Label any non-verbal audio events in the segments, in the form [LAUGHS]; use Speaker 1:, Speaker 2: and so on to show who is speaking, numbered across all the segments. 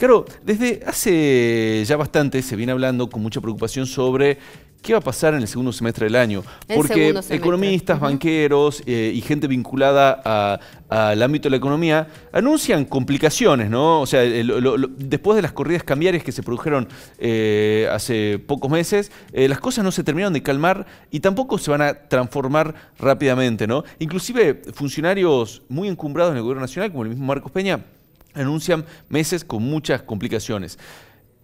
Speaker 1: Claro, desde hace ya bastante se viene hablando con mucha preocupación sobre qué va a pasar en el segundo semestre del año. porque economistas, banqueros eh, y gente vinculada al ámbito de la economía anuncian complicaciones, ¿no? O sea, después de las corridas cambiarias que se produjeron eh, hace pocos meses, eh, las cosas no se terminaron de calmar y tampoco se van a transformar rápidamente, ¿no? Inclusive funcionarios muy encumbrados en el gobierno nacional, como el mismo Marcos Peña, anuncian meses con muchas complicaciones.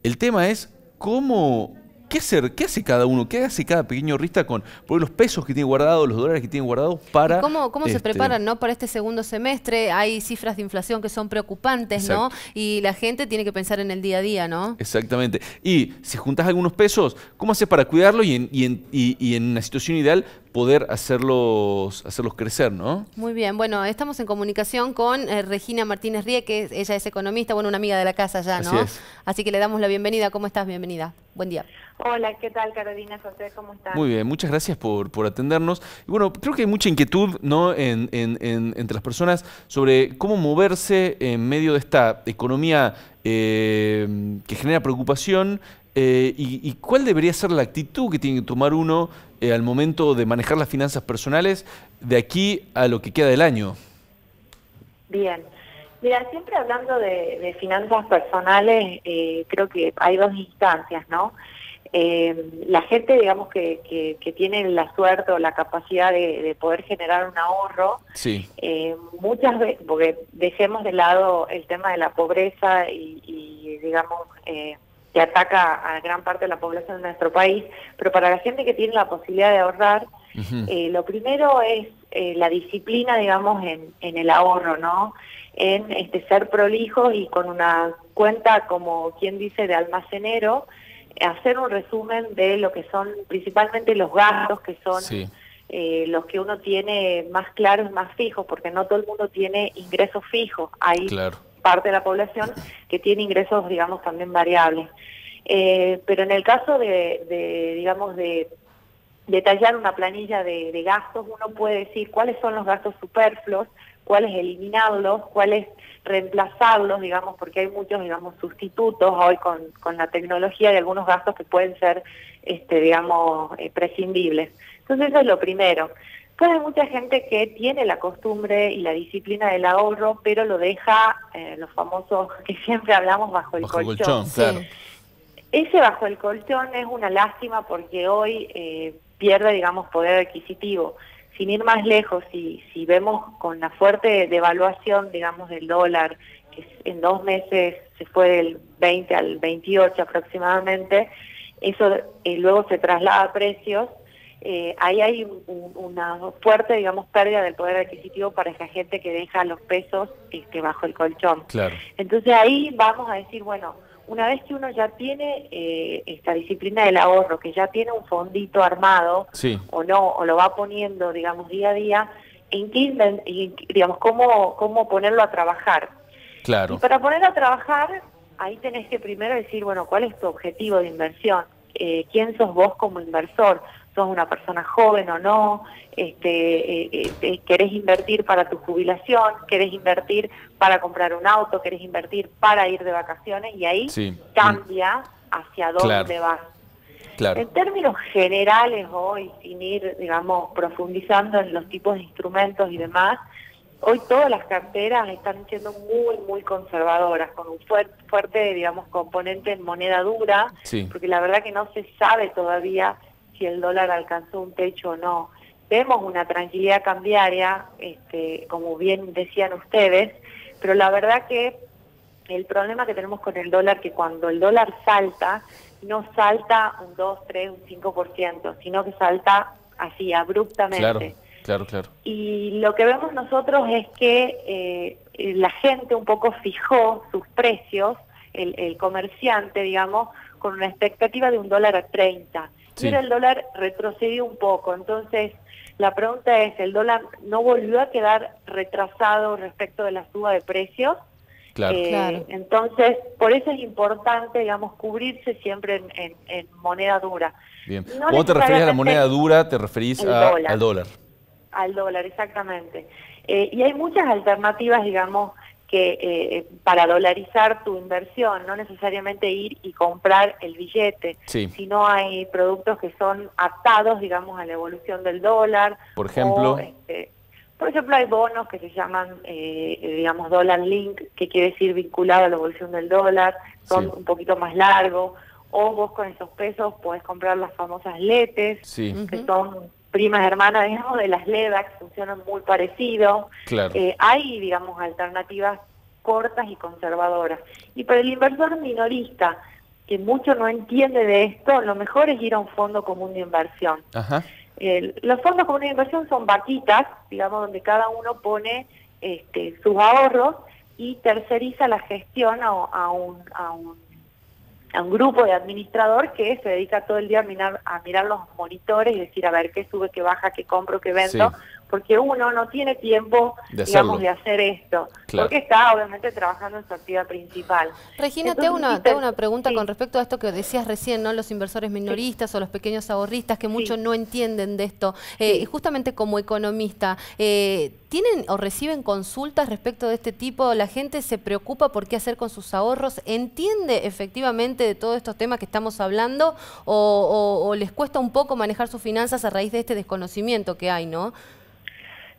Speaker 1: El tema es cómo ¿Qué, hacer, ¿Qué hace cada uno? ¿Qué hace cada pequeño rista con los pesos que tiene guardados, los dólares que tiene guardados para...
Speaker 2: ¿Cómo, cómo se
Speaker 1: este,
Speaker 2: preparan ¿no? para este segundo semestre? Hay cifras de inflación que son preocupantes, ¿no? Y la gente tiene que pensar en el día a día, ¿no?
Speaker 1: Exactamente. Y si juntas algunos pesos, ¿cómo haces para cuidarlo y en, y en, y en una situación ideal poder hacerlos, hacerlos crecer, ¿no?
Speaker 2: Muy bien, bueno, estamos en comunicación con eh, Regina Martínez Rie, que ella es economista, bueno, una amiga de la casa ya, ¿no?
Speaker 1: Así,
Speaker 2: Así que le damos la bienvenida. ¿Cómo estás? Bienvenida. Buen día.
Speaker 3: Hola, ¿qué tal Carolina José? ¿Cómo estás?
Speaker 1: Muy bien, muchas gracias por, por atendernos. Y bueno, creo que hay mucha inquietud ¿no? En, en, entre las personas sobre cómo moverse en medio de esta economía eh, que genera preocupación eh, y, cuál debería ser la actitud que tiene que tomar uno eh, al momento de manejar las finanzas personales de aquí a lo que queda del año?
Speaker 3: Bien. Mira, siempre hablando de, finanzas personales, eh, creo que hay dos instancias, ¿no? la gente, digamos, que, que, tiene la suerte o la capacidad de, poder generar un ahorro,
Speaker 1: sí.
Speaker 3: muchas veces, porque dejemos de lado el tema de la pobreza y, y digamos, que ataca a gran parte de la población de nuestro país, pero para la gente que tiene la posibilidad de ahorrar, eh, lo primero es eh, la disciplina, digamos, en, en, el ahorro, ¿no? En este, ser prolijos y con una cuenta, como quien dice, de almacenero, hacer un resumen de lo que son principalmente los gastos, que son eh, los que uno tiene más claros, más fijos, porque no todo el mundo tiene ingresos fijos. Hay claro parte de la población que tiene ingresos, digamos, también variables. Eh, pero en el caso de, digamos, de detallar una planilla de, gastos, uno puede decir cuáles son los gastos superfluos, cuáles eliminarlos, cuáles reemplazarlos, digamos, porque hay muchos, digamos, sustitutos hoy con, con la tecnología de algunos gastos que pueden ser, este, digamos, eh, prescindibles. Entonces eso es lo primero. Pues hay mucha gente que tiene la costumbre y la disciplina del ahorro, pero lo deja, eh, los famosos que siempre hablamos, bajo el
Speaker 1: bajo colchón. claro.
Speaker 3: Ese bajo el colchón es una lástima porque hoy eh, pierde, digamos, poder adquisitivo. Sin ir más lejos, si, si vemos con la fuerte devaluación, digamos, del dólar, que en dos meses se fue del 20 al 28 aproximadamente, eso eh, luego se traslada a precios eh, ahí hay una fuerte, digamos, pérdida del poder adquisitivo para esa gente que deja los pesos este, bajo el colchón.
Speaker 1: Claro.
Speaker 3: Entonces ahí vamos a decir, bueno, una vez que uno ya tiene eh, esta disciplina del ahorro, que ya tiene un fondito armado, o no, o lo va poniendo, digamos, día a día, en qué, digamos, cómo, cómo ponerlo a trabajar.
Speaker 1: Claro.
Speaker 3: Y para ponerlo a trabajar, ahí tenés que primero decir, bueno, ¿cuál es tu objetivo de inversión? Eh, ¿Quién sos vos como inversor? Sos una persona joven o no, este, eh, eh, querés invertir para tu jubilación, querés invertir para comprar un auto, querés invertir para ir de vacaciones y ahí cambia hacia dónde vas. En términos generales hoy, sin ir, digamos, profundizando en los tipos de instrumentos y demás, hoy todas las carteras están siendo muy, muy conservadoras, con un fuerte, digamos, componente en moneda dura, porque la verdad que no se sabe todavía si el dólar alcanzó un techo o no. Vemos una tranquilidad cambiaria, este, como bien decían ustedes, pero la verdad que el problema que tenemos con el dólar, que cuando el dólar salta, no salta un 2, 3, un 5%, sino que salta así, abruptamente.
Speaker 1: Claro, claro, claro.
Speaker 3: Y lo que vemos nosotros es que eh, la gente un poco fijó sus precios, el, el comerciante, digamos, con una expectativa de un dólar a 30 pero el dólar retrocedió un poco. Entonces, la pregunta es, ¿el dólar no volvió a quedar retrasado respecto de la suba de precios?
Speaker 1: Claro.
Speaker 3: Eh, entonces, por eso es importante, digamos, cubrirse siempre en, moneda dura.
Speaker 1: Bien. No te referís a la moneda dura, te referís al dólar.
Speaker 3: Al dólar, exactamente. Eh, y hay muchas alternativas, digamos, que eh, para dolarizar tu inversión, no necesariamente ir y comprar el billete, sino hay productos que son atados, digamos, a la evolución del dólar.
Speaker 1: Por ejemplo.
Speaker 3: Este, por ejemplo, hay bonos que se llaman, eh, digamos, dólar link, que quiere decir vinculado a la evolución del dólar, son un poquito más largos, o vos con esos pesos podés comprar las famosas letes, que son primas hermanas, digamos, de las LEDAX, funcionan muy parecido. Eh, hay, digamos, alternativas cortas y conservadoras. Y para el inversor minorista, que mucho no entiende de esto, lo mejor es ir a un fondo común de inversión. los fondos comunes de inversión son vaquitas, digamos, donde cada uno pone este, sus ahorros y terceriza la gestión a, a, un, a un a un grupo de administrador que se dedica todo el día a mirar, a mirar los monitores y decir, a ver, qué sube, qué baja, qué compro, qué vendo, porque uno no tiene tiempo, de digamos, de hacer esto, porque está obviamente trabajando en su actividad principal.
Speaker 2: Regina, te hago una, una pregunta con respecto a esto que decías recién, ¿no? Los inversores minoristas o los pequeños ahorristas que muchos no entienden de esto. Eh, justamente como economista, eh, ¿tienen o reciben consultas respecto de este tipo? ¿La gente se preocupa por qué hacer con sus ahorros? ¿Entiende efectivamente de todos estos temas que estamos hablando o les cuesta un poco manejar sus finanzas a raíz de este desconocimiento que hay, no?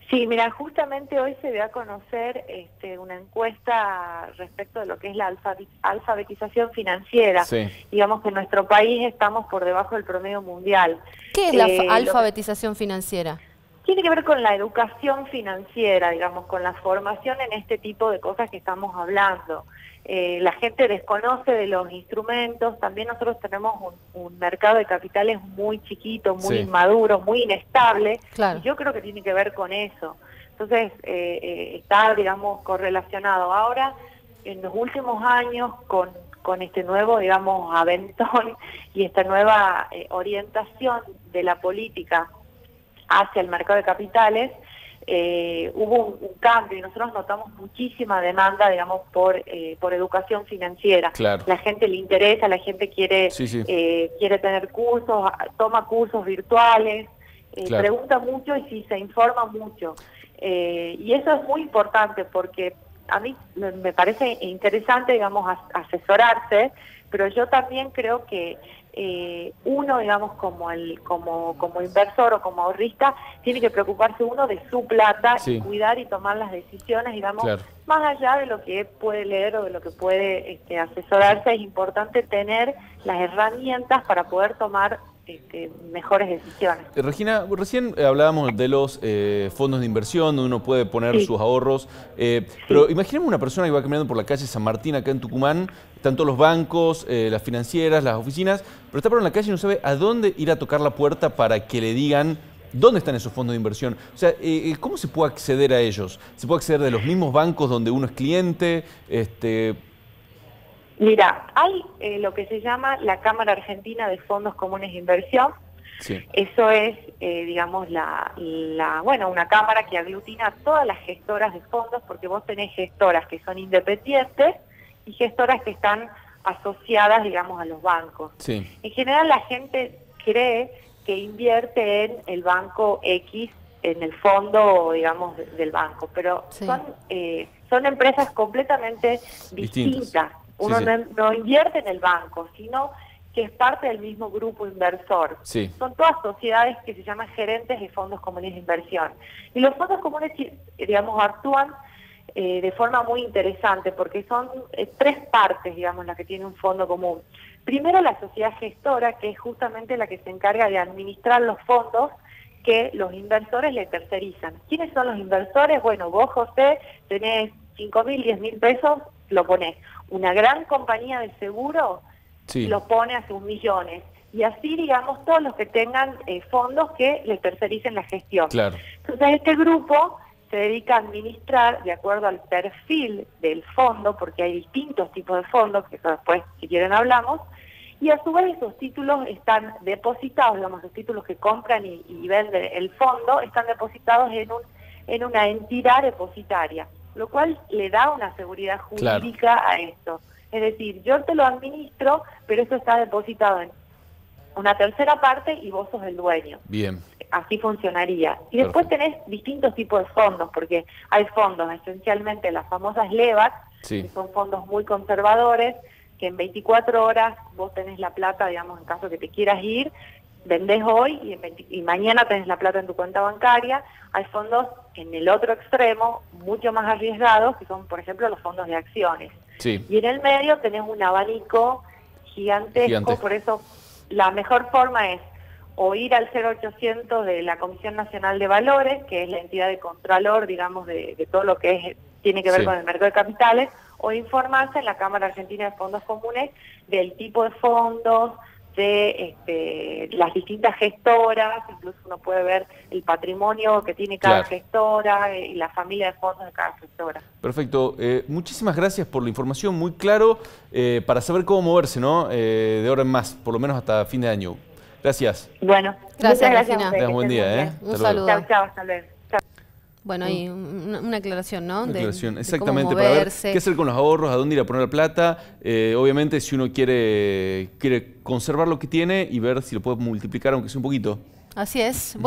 Speaker 3: Sí, mira, justamente hoy se dio a conocer este, una encuesta respecto de lo que es la alfabetización financiera. Digamos que en nuestro país estamos por debajo del promedio mundial.
Speaker 2: ¿Qué es la eh, alfabetización financiera?
Speaker 3: Tiene que ver con la educación financiera, digamos, con la formación en este tipo de cosas que estamos hablando. Eh, la gente desconoce de los instrumentos, también nosotros tenemos un, mercado de capitales muy chiquito, muy inmaduro, muy inestable, y yo creo que tiene que ver con eso. Entonces, eh, eh, está, digamos, correlacionado. Ahora, en los últimos años, con, con este nuevo, digamos, aventón [LAUGHS] y esta nueva orientación de la política hacia el mercado de capitales, eh, hubo un, cambio y nosotros notamos muchísima demanda, digamos, por, eh, por educación financiera. La gente le interesa, la gente quiere, Eh, quiere tener cursos, toma cursos virtuales, eh, pregunta mucho y sí, se informa mucho. Y eso es muy importante porque a mí me parece interesante, digamos, asesorarse, pero yo también creo que eh, uno, digamos, como el como como inversor o como ahorrista, tiene que preocuparse uno de su plata y cuidar y tomar las decisiones, digamos, más allá de lo que puede leer o de lo que puede este, asesorarse, es importante tener las herramientas para poder tomar este, mejores decisiones.
Speaker 1: Eh, Regina, recién eh, hablábamos de los eh, fondos de inversión, donde uno puede poner sus ahorros, pero imaginemos una persona que va caminando por la calle San Martín, acá en Tucumán, tanto los bancos, las financieras, las oficinas, pero está por la calle y no sabe a dónde ir a tocar la puerta para que le digan ¿Dónde están esos fondos de inversión? O sea, ¿cómo se puede acceder a ellos? ¿Se puede acceder de los mismos bancos donde uno es cliente? Este,
Speaker 3: Mira, hay eh, lo que se llama la Cámara Argentina de Fondos Comunes de Inversión. Eso es, eh, digamos, la, bueno, una cámara que aglutina a todas las gestoras de fondos, porque vos tenés gestoras que son independientes y gestoras que están asociadas, digamos, a los bancos. En general la gente cree que invierte en el banco X, en el fondo, digamos, del banco, pero son, eh, son empresas completamente distintas. Uno No, invierte en el banco, sino que es parte del mismo grupo inversor. Son todas sociedades que se llaman gerentes de fondos comunes de inversión. Y los fondos comunes, digamos, actúan eh, de forma muy interesante porque son eh, tres partes, digamos, las que tiene un fondo común. Primero, la sociedad gestora, que es justamente la que se encarga de administrar los fondos que los inversores le tercerizan. ¿Quiénes son los inversores? Bueno, vos, José, tenés 5 mil, 10 mil pesos, lo ponés una gran compañía de seguro lo pone a sus millones. Y así, digamos, todos los que tengan eh, fondos que le tercericen la gestión. Entonces, este grupo se dedica a administrar de acuerdo al perfil del fondo, porque hay distintos tipos de fondos, que después, si quieren, hablamos, y a su vez esos títulos están depositados, digamos, los títulos que compran y, venden el fondo, están depositados en, un, en una entidad depositaria lo cual le da una seguridad jurídica a esto. Es decir, yo te lo administro, pero esto está depositado en una tercera parte y vos sos el dueño.
Speaker 1: Bien.
Speaker 3: así funcionaría. Y después tenés distintos tipos de fondos, porque hay fondos, esencialmente las famosas LEVAC, que son fondos muy conservadores, que en 24 horas vos tenés la plata, digamos, en caso que te quieras ir, vendés hoy y, y, mañana tenés la plata en tu cuenta bancaria. Hay fondos en el otro extremo, mucho más arriesgados, que son, por ejemplo, los fondos de acciones. Y en el medio tenés un abanico gigantesco, por eso la mejor forma es o ir al 0800 de la Comisión Nacional de Valores, que es la entidad de contralor, digamos, de, todo lo que es, tiene que ver con el mercado de capitales, o informarse en la Cámara Argentina de Fondos Comunes del tipo de fondos, de este, las distintas gestoras, incluso uno puede ver el patrimonio que tiene cada gestora eh, y la familia de fondos de cada gestora.
Speaker 1: Perfecto. Eh, muchísimas gracias por la información, muy claro, eh, para saber cómo moverse, ¿no? de ahora en más, por lo menos hasta fin de año. Gracias.
Speaker 3: Bueno,
Speaker 2: gracias, gracias.
Speaker 1: Gracias. buen día, ¿eh?
Speaker 2: Un saludo.
Speaker 3: Chao, chao, hasta luego.
Speaker 2: Bueno, hay una, aclaración, ¿no?
Speaker 1: Una aclaración, exactamente, para ver qué hacer con los ahorros, a dónde ir a poner la plata. Eh, obviamente, si uno quiere, quiere conservar lo que tiene y ver si lo puede multiplicar, aunque sea un poquito.
Speaker 2: Así es.